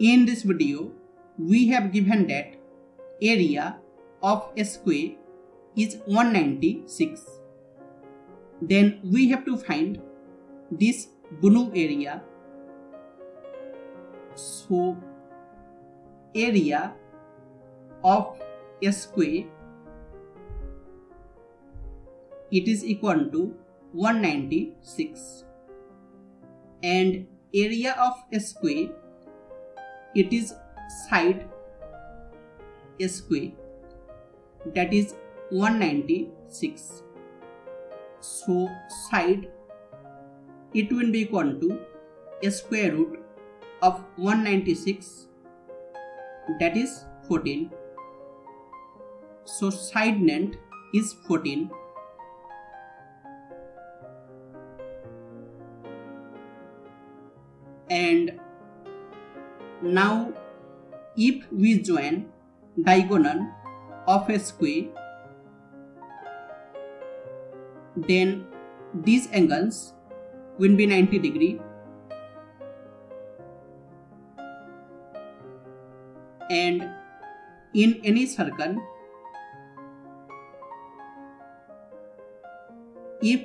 In this video, we have given that area of a square is 196. Then we have to find this blue area. So, area of a square it is equal to 196 and area of a square it is side square that is 196 so side it will be equal to a square root of 196 that is 14 so side length is 14 and now if we join diagonal of a square then these angles will be 90 degree. And in any circle if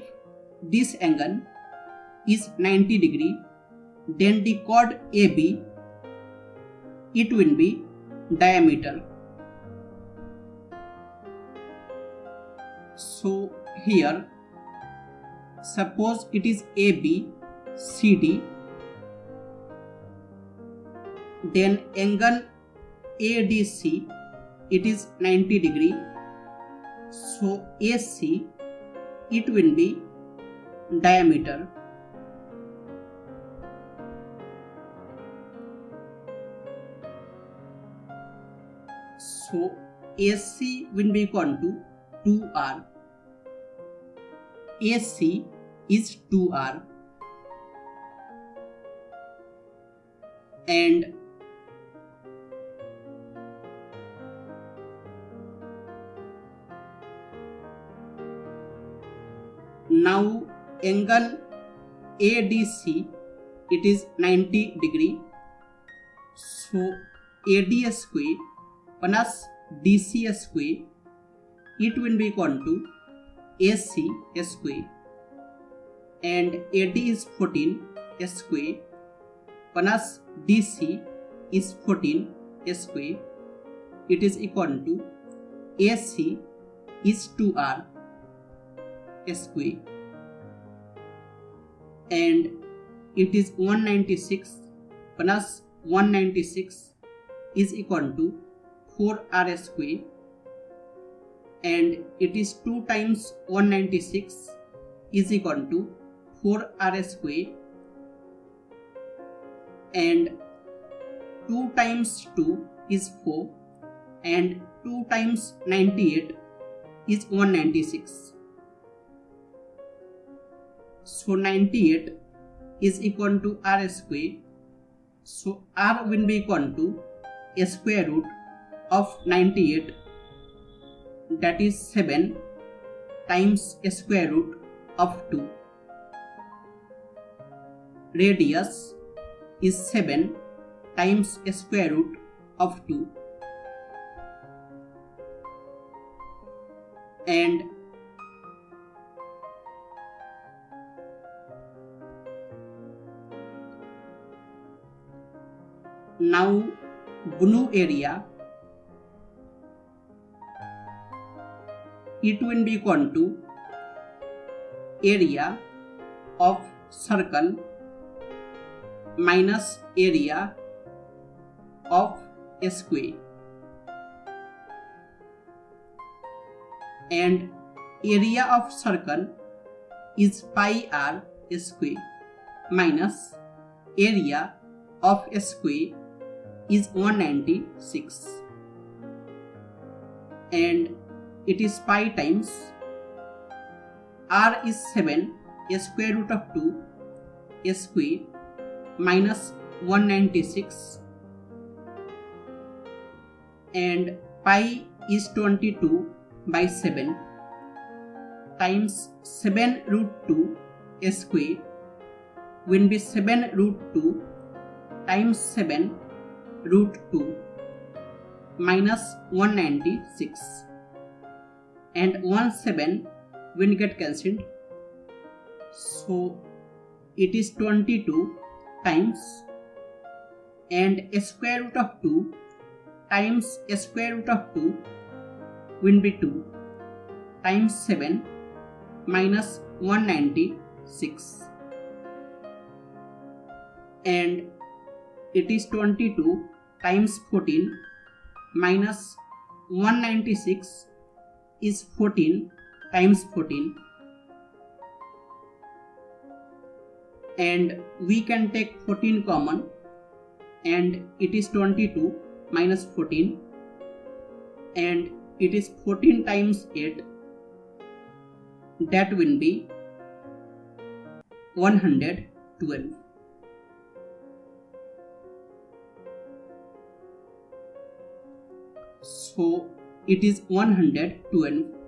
this angle is 90 degree then the chord AB it will be diameter. So here suppose it is AB CD then angle ADC it is 90 degree. So AC it will be diameter So AC will be equal to 2R. AC is 2R. And now angle ADC it is 90 degree so AD square plus DC square. It will be equal to AC square. And AD is 14 square. Plus DC is 14 square. It is equal to AC is 2R square. And it is 196 plus 196 is equal to 4r square and it is 2 times 196 is equal to 4r square and 2 times 2 is 4 and 2 times 98 is 196 so 98 is equal to r square. So r will be equal to a square root of 98 that is 7 times square root of 2 radius is 7 times square root of 2 and now blue area it will be equal to area of circle minus area of square. And area of circle is pi r square minus area of square is 196 and it is pi times r is 7 a square root of 2 a square minus 196 and pi is 22 by 7 times 7 root 2 a square will be 7 root 2 times 7 root 2 minus 196 and 1 7 will get cancelled so it is 22 times and square root of 2 times square root of 2 will be 2 times 7 minus 196 and it is 22 times 14 minus 196 is 14 times 14 and we can take 14 common and it is 22 minus 14 and it is 14 times 8 that will be 112 so it is 112